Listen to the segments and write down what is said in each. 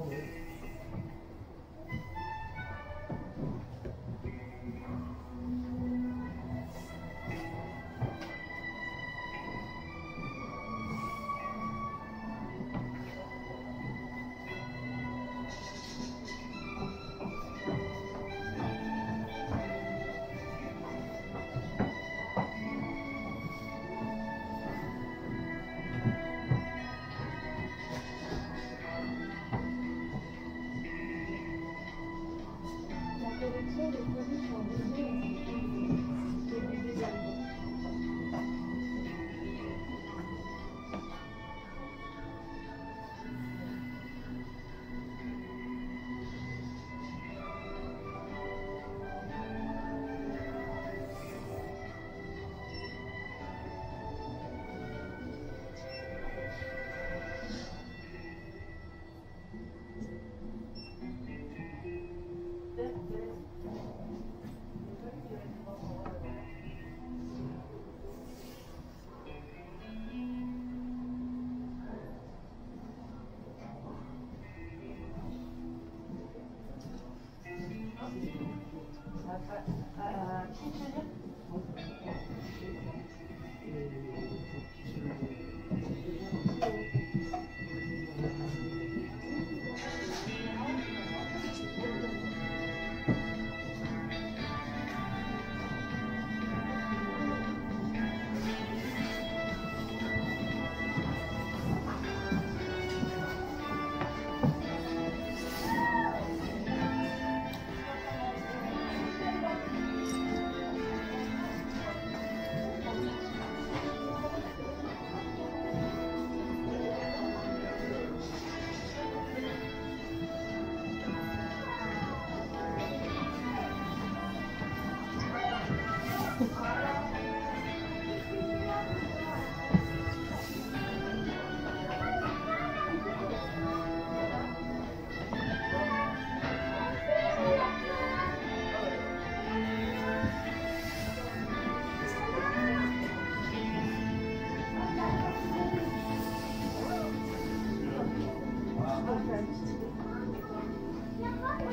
Hello. 呃，现在呢，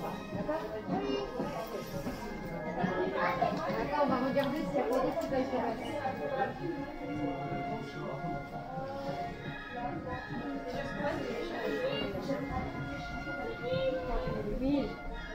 pas, d'accord Attends, on va regarder s'il y a pas d'autres trucs à faire. Oui,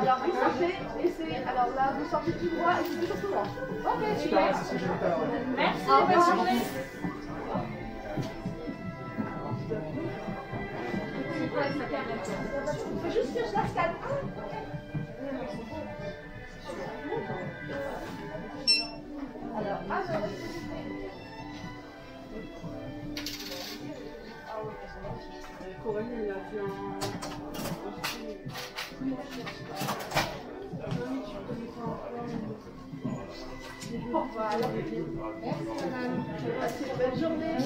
Alors vous sortez, laissez, alors là vous sortez tout droit et c'est toujours tout droit. Ok, super. Merci, bonne journée. Faut juste que je la scanne. Alors, ah, Corinne, il a fait un... Voilà. Merci, madame. Passez une belle journée.